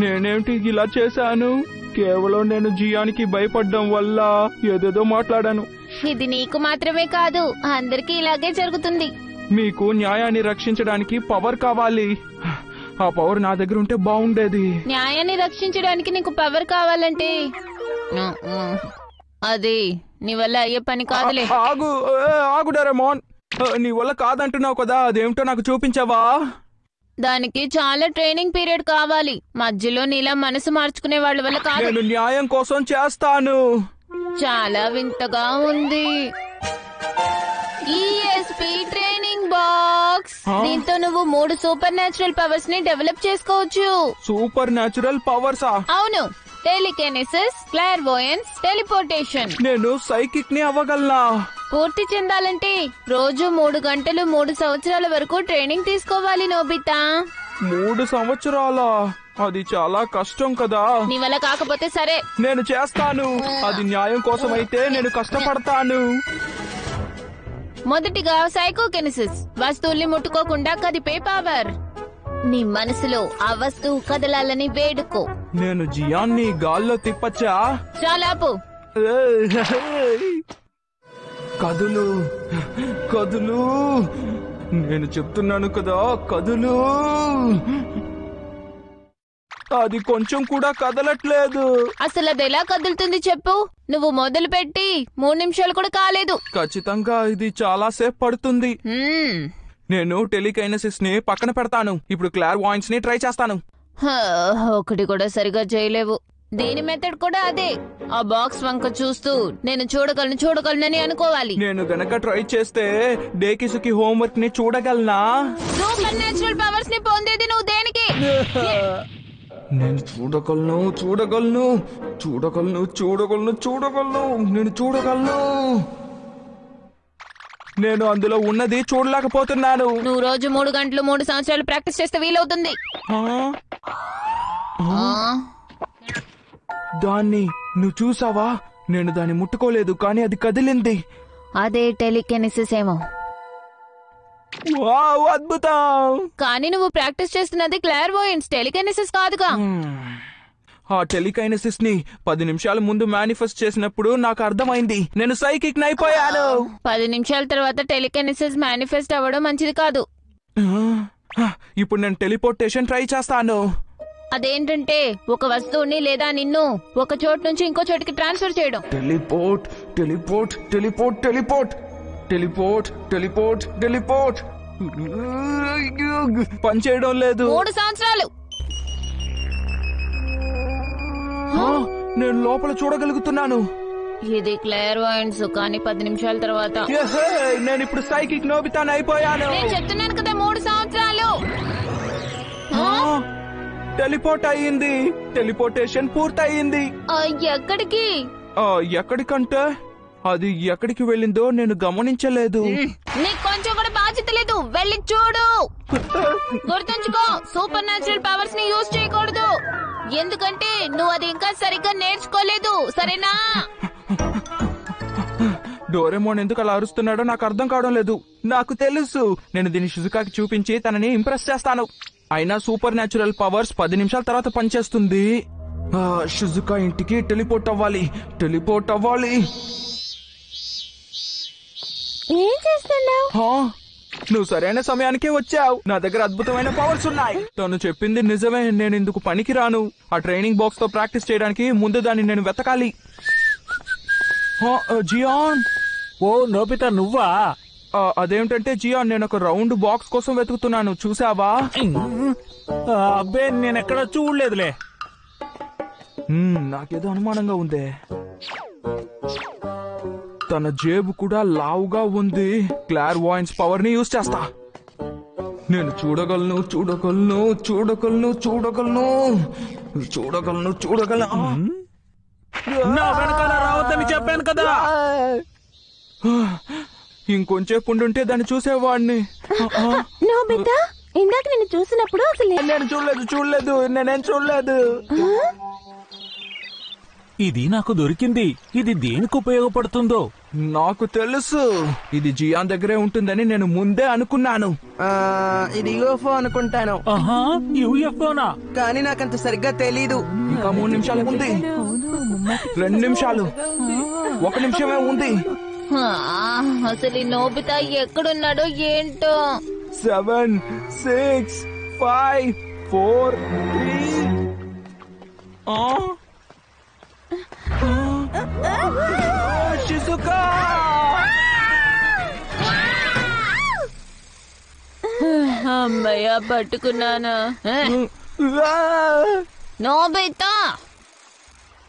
నేనేమిటి ఇలా చేశాను? కేవలం నేను జియానికి భయపడ్డం వల్ల ఏదేదో మాట్లాడాను. ఇది నీకు మాత్రమే కాదు అందరికీ ఇలాగే జరుగుతుంది. మీకు న్యాయాన్ని రక్షించడానికి పవర్ కావాలి. ఆ పవర్ నా దగ్గర ఉంటే బాగుండేది న్యాయాన్ని రక్షించడానికి నీకు పవర్ కావాలంటే? అది నీ వల్ల అయ్యే పని కాదులే. ఆగు ఆగు డరెమోన్. నీ వల్ల కాదంటున్నావు కదా అదేమిటో నాకు చూపించావా? దానికి చాలా ట్రైనింగ్ పీరియడ్ కావాలి. మధ్యలో నీలా మనసు మార్చుకునే వాళ్ళ వల్ల కాదు. నేను న్యాయం కోసం చేస్తాను. చాలా వింతగా ఉంది. ESP training box? దీంతో నువ్వు మూడు సూపర్ న్యాచురల్ పవర్స్ని డెవలప్ చేసుకోవచ్చు. సూపర్ న్యాచురల్ పవర్సా? అవును. Telekinesis clairvoyance teleportation. నేను సైకిక్ని అవ్వగలనా? పూర్తి చెందాలంటే రోజు మూడు గంటలు మూడు సంవత్సరాల వరకు ట్రైనింగ్ తీసుకోవాలి నోబితా. మూడు సంవత్సరాల? అది చాలా కష్టం కదా. నీ వల్ల కాకపోతే సరే. నేను చేస్తాను. అది న్యాయం కోసం అయితే నేను కష్టపడతాను. మొదటిగా సైకోకెనిసిస్ వస్తువుల్ని ముట్టుకోకుండా కదిపే పవర్ నీ మనసులో ఆ వస్తువు కదలాలని వేడుకో. నేను జియాన్ని గాల్లో తిప్పచ్చా? చాలాపు. కదులు కదులు. నేను చెప్తున్నాను కదా కదులు. అది కొంచెం కూడా కదలట్లేదు. అసలు అది ఎలా కదులుతుంది చెప్పు? నువ్వు మొదలు పెట్టి మూడు నిమిషాలు కూడా కాలేదు. ఖచ్చితంగా ఇది చాలా సేపు పడుతుంది. నేను టెలికైనసిస్ని పక్కన పెడతాను. ఇప్పుడు క్లార్ వాయిన్స్ని ట్రై చేస్తాను. హా, ఒకటి కూడా సరిగా చేయలేవు. దీని మెథడ్ కూడా అదే. ఆ బాక్స్ వంక చూస్తూ నేను చూడగలను చూడగలనని అనుకోవాలి. నేను గనక ట్రై చేస్తే డేకిసుకి హోంవర్క్ని చూడగలనా? సూపర్ న్యాచురల్ పవర్స్ని పొందేది నువ్వు దేనికి? నేను చూడగలను చూడగలను చూడగలను చూడగలను చూడగలను నేను చూడగలను. నేను అందులో ఉన్నది చూడలేకపోతున్నాను. నువ్వు రోజు మూడు గంటలు మూడు సంవత్సరాలు ప్రాక్టీస్ చేస్తే వీలవుతుంది. దాన్ని నువ్వు చూసావా? నేను దాన్ని ముట్టుకోలేదు కానీ అది కదిలింది. అదే టెలికెనిసిస్ ఏమో. వావ్ అద్భుతం! కానీ నువ్వు ప్రాక్టీస్ చేస్తున్నది క్లార్వోయన్స్ టెలికెనిసిస్ కాదుగా. ఆ టెలికైనసిస్ని పది నిమిషాల ముందు మేనిఫెస్ట్ చేసినప్పుడు నాకు అర్థమైంది. నేను సైకిక్ అయిపోయాను. పది నిమిషాల తర్వాత టెలికెనిసిస్ మేనిఫెస్ట్ అవ్వడం మంచిది కాదు. ఇప్పుడు నేను టెలిపోర్టేషన్ ట్రై చేస్తాను. అదేంటంటే ఒక వస్తువుని లేదా నిన్ను ఒక చోటు నుంచి ఇంకో చోటుకి ట్రాన్స్ఫర్ చేయడం. Teleport teleport teleport teleport teleport teleport teleport. పని చేయడం లేదు. మూడు సంవత్సరాలు. నేను లోపల చూడగలుగుతున్నాను. ఇది క్లార్వాయిన్స్ కానీ పది నిమిషాల తర్వాత. నేను ఇప్పుడు సైకిక్ నోబితాన్ అయిపోయాను. నేను చెప్తున్నాను కదా మూడు సంవత్సరాలు. టెలిపోర్ట్ అయ్యింది. టెలిపోర్టేషన్ పూర్తయింది ఆ, ఎక్కడికి? ఆ, ఎక్కడికంటే? అది ఎక్కడికి వెళ్ళిందో నేను గమనించలేదు. నీకు కొంచెం కూడా బాధ్యత లేదు. వెళ్ళి చూడు. గుర్తుంచుకో సూపర్ న్యాచురల్ పవర్స్ని యూజ్ చేయకూడదు. ఎందుకంటే నువ్వు అది ఇంకా సరిగ్గా నేర్చుకోలేదు. సరేనా? డోరెమోన్ ఎందుకు అలా అరుస్తున్నాడో నాకు అర్థం కావడం లేదు. నాకు తెలుసు. నేను దీన్ని షిజుకాకి చూపించి తనని ఇంప్రెస్ చేస్తాను. అయినా సూపర్ న్యాచురల్ పవర్స్ పది నిమిషాల తర్వాత పనిచేస్తుంది. షిజుకా ఇంటికి టెలిపోర్ట్ అవ్వాలి. టెలిపోర్ట్ అవ్వాలి. ఏం చేస్తున్నావు? హా? నువ్వు సరైన సమయానికే వచ్చావు. నా దగ్గర అద్భుతమైన పవర్స్ ఉన్నాయి. తను చెప్పింది నిజమే. నేను ఇందుకు పనికి రాను ఆ ట్రైనింగ్ బాక్స్తో ప్రాక్టీస్ చేయడానికి ముందు దాన్ని నేను వెతకాలి. జియాన్! ఓ నోపిత నువ్వా? ఆ, అదేమిటంటే జియాన్ నేను ఒక రౌండ్ బాక్స్ కోసం వెతుకుతున్నాను. చూసావా ఆ, అబ్బే నేనెక్కడ చూడలేదులే. మ్మ్, నాకేదో అనుమానంగా ఉందే. తన జేబు కూడా లావుగా ఉంది. క్లార్ వాయిన్స్ పవర్ని యూజ్ చేస్తా. నేను చూడగలను చూడగలను చూడగలను చూడగలను. చూడగలను చూడగలను. నా వెనకాల రావద్దని చెప్పాను కదా. ఇంకొంచేపు ఉండుంటే దాన్ని చూసేవాడిని నోబితా ఇందాక నేను చూసినప్పుడు అసలు నేను చూడలేదు చూడలేదు నేనేం చూడలేదు. ఇది నాకు దొరికింది. ఇది దేనికి ఉపయోగపడుతుందో? నాకు తెలుసు. ఇది జియాన్ దగ్గరే ఉంటుందని నేను ముందే అనుకున్నాను. ఆ, ఇది యూఎఫ్ఓ అనుకుంటాను. ఆహా యూఎఫ్ఓనా? కానీ నాకంత సరిగ్గా తెలీదు. ఇంకా మూడు నిమిషాలు ఉంది. రెండు నిమిషాలు. ఒక నిమిషమే ఉంది. అసలు ఈ నోబితా ఎక్కడున్నాడో ఏంటో? Seven six five four three. అమ్మయ్య పట్టుకున్నాను. నోబితా!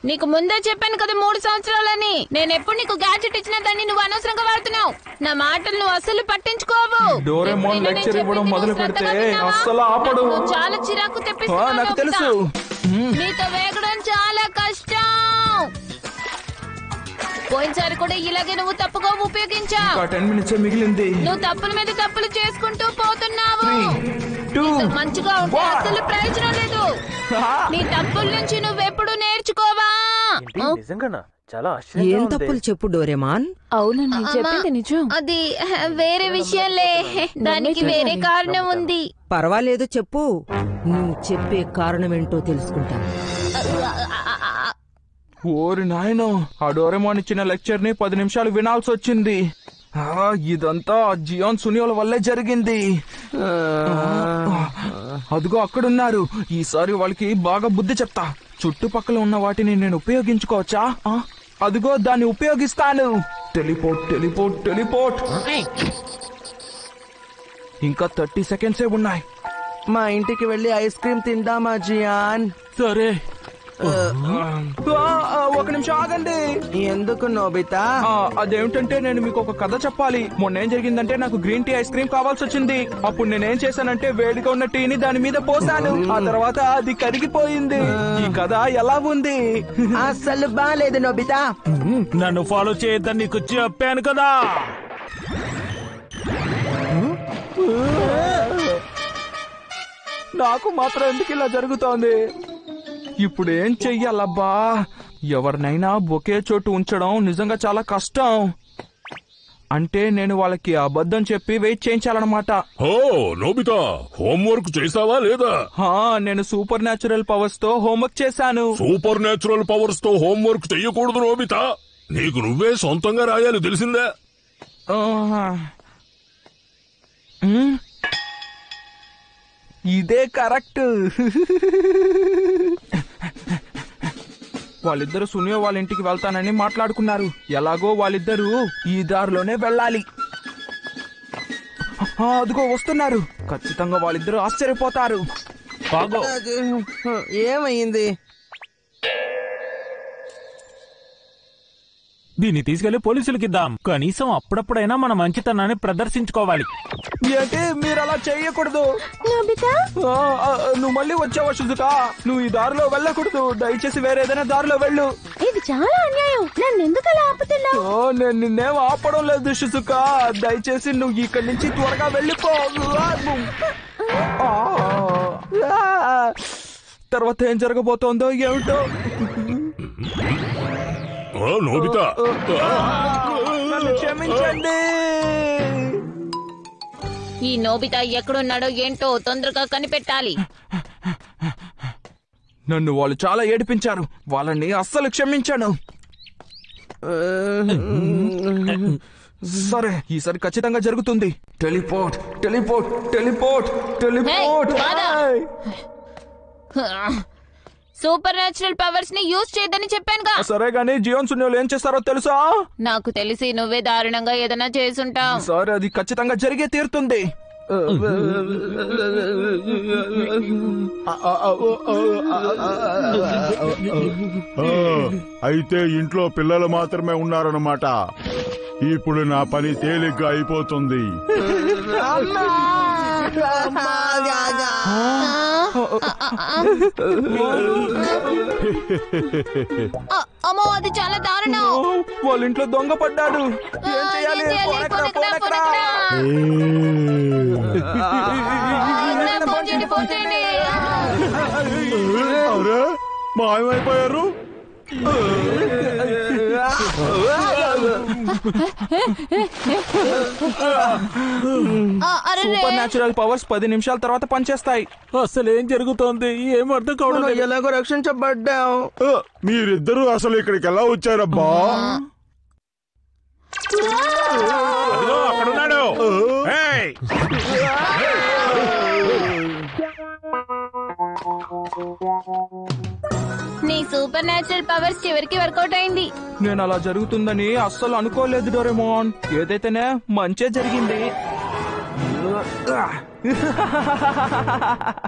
నీకు ముందే చెప్పాను కదా మూడు సంవత్సరాలని నేను ఎప్పుడు నీకు గ్యాడ్జెట్ ఇచ్చిన దాన్ని నువ్వు అనవసరంగా వాడుతున్నావు నా మాటలు నువ్వు అసలు పట్టించుకోవు డోరేమోన్ లెక్చర్ ఇవ్వడం మొదలు పెడితే? అస్సలు ఆపడు. చాలా చిరాకు ఆ, తెప్పిస్తున్నావు నాకు. తెలుసు నీతో వేగడం చాలా కష్టం పోయినసారి కూడా ఇలాగే నువ్వు తప్పుగా ఉపయోగించావు. ఇంకా టెన్ మినిట్స్ మిగిలింది. నువ్వు తప్పుల మీద తప్పులు చేసుకుంటూ పోతున్నావు. మంచిగా ఉంటే. అసలు ప్రయోజనం లేదు. నీ తప్పుల నుంచి నువ్వెప్పుడు నేర్చుకోవా? నిజంగానా? చాలా ఏం ఆశ్చర్యంగా ఉంది. తప్పులు చెప్పు డోరేమాన్? అవునండి చెప్పింది నిజం. అది వేరే విషయంలే. దానికి వేరే కారణం ఉంది. పర్వాలేదు చెప్పు. నువ్వు చెప్పే కారణం ఏంటో తెలుసుకుంటాను. ఓరి నాయనో ఆ డోరేమోన్ ఇచ్చిన లెక్చర్ని పది నిమిషాలు వినాల్సి వచ్చింది. ఆ, ఇదంతా జియాన్ సునియోల వల్లే జరిగింది. అదిగో అక్కడున్నారు. ఈసారి వాళ్ళకి బాగా బుద్ధి చెప్తా. చుట్టుపక్కల ఉన్న వాటిని నేను ఉపయోగించుకోవచ్చా? అదిగో దాన్ని ఉపయోగిస్తాను. Teleport teleport teleport. ఇంకా థర్టీ సెకండ్సే ఉన్నాయి. మా ఇంటికి వెళ్ళి ఐస్ క్రీమ్ తిందామా జియాన్? సరే. ఒక నిమిషం ఆగండి. ఎందుకు నోబితా? ఆ, అదేమిటంటే నేను మీకు ఒక కథ చెప్పాలి. మొన్న ఏం జరిగిందంటే నాకు గ్రీన్ టీ ఐస్ క్రీమ్ కావాల్సి వచ్చింది. అప్పుడు నేనేం చేశానంటే వేడిగా ఉన్న టీని దాని మీద పోసాను. ఆ తర్వాత అది కరిగిపోయింది. ఈ కథ ఎలా ఉంది? అస్సలు బాలేదు నోబితా. నన్ను ఫాలో చేయొద్దని నీకు చెప్పాను కదా. నాకు మాత్రం ఎందుకు ఇలా జరుగుతోంది? ఇప్పుడు ఏం చెయ్యాలబ్బా? ఎవరినైనా ఒకే చోటు ఉంచడం నిజంగా చాలా కష్టం. అంటే నేను వాళ్ళకి అబద్ధం చెప్పి వెయిట్ చేయించాలన్నమాట. ఓ నోబితా హోంవర్క్ చేసావా లేదా? హా నేను సూపర్ న్యాచురల్ పవర్స్తో హోంవర్క్ చేశాను. సూపర్ నేచురల్ పవర్స్తో హోంవర్క్ చెయ్యకూడదు నోబితా. నీకు నువ్వే సొంతంగా రాయాలి తెలిసిందే? ఆహా. ఉమ్. ఇదే కరెక్ట్. వాళ్ళిద్దరు సునియో వాళ్ళ ఇంటికి వెళ్తానని మాట్లాడుకున్నారు. ఎలాగో వాళ్ళిద్దరూ ఈ దారిలోనే వెళ్ళాలి. అదిగో వస్తున్నారు. ఖచ్చితంగా వాళ్ళిద్దరూ ఆశ్చర్యపోతారు. ఏమైంది దీన్ని తీసుకెళ్ళి పోలీసులకి ఇద్దాం కనీసం అప్పుడప్పుడైనా మన మంచితనాన్ని ప్రదర్శించుకోవాలి. ఏంటి? మీరు అలా చేయకూడదు నోబితా ఆ, ఆ, నువ్వు మళ్ళీ వచ్చావా శుద్ధుక నువ్వు ఈ దారిలో వెళ్ళకూడదు. దయచేసి వేరే ఏదైనా దారిలో వెళ్ళు. ఇది చాలా అన్యాయం. నన్ను ఎందుకు అలా ఆపుతున్నావు? ఓ నేను నిన్నేం ఆపడం లేదు శుసుక దయచేసి నువ్వు ఇక్కడి నుంచి త్వరగా వెళ్ళిపో. ఆ, ఆ. తర్వాత ఏం జరగబోతోందో ఏమిటో? నోబితా నన్ను క్షమించండి. ఈ నోబితా ఎక్కడున్నాడో ఏంటో తొందరగా కనిపెట్టాలి. నన్ను వాళ్ళు చాలా ఏడిపించారు. వాళ్ళని అస్సలు క్షమించాను. సరే ఈసారి ఖచ్చితంగా జరుగుతుంది. Teleport teleport teleport teleport. Supernatural పవర్స్ని use చేయదని చెప్పానుగా. సరే గానీ జియోన్ సున్యోలు ఏం చేస్తారో తెలుసా? నాకు తెలిసి నువ్వే దారుణంగా ఏదైనా చేసుంటావు. సరే అది ఖచ్చితంగా జరిగే తీరుతుంది. అయితే ఇంట్లో పిల్లలు మాత్రమే ఉన్నారన్నమాట. ఇప్పుడు నా పని తేలిగ్గా అయిపోతుంది. అమ్మో అది చాలా దారుణం. వాళ్ళ ఇంట్లో దొంగ పడ్డాడు. ఏం చేయాలి? మాయమైపోయారు. సూపర్ న్యాచురల్ పవర్స్ పది నిమిషాల తర్వాత పనిచేస్తాయి. అసలు ఏం జరుగుతోంది? ఏం అర్థం కావడం లేదు. ఎలాగో రక్షించబడ్డాం. మీరిద్దరూ అసలు ఇక్కడికి ఎలా వచ్చారబ్బా? అదిగో నీ సూపర్ న్యాచురల్ పవర్స్ చివరికి వర్కౌట్ అయింది. నేను అలా జరుగుతుందని అస్సలు అనుకోలేదు డోరేమోన్. ఏదైతేనే మంచే జరిగింది.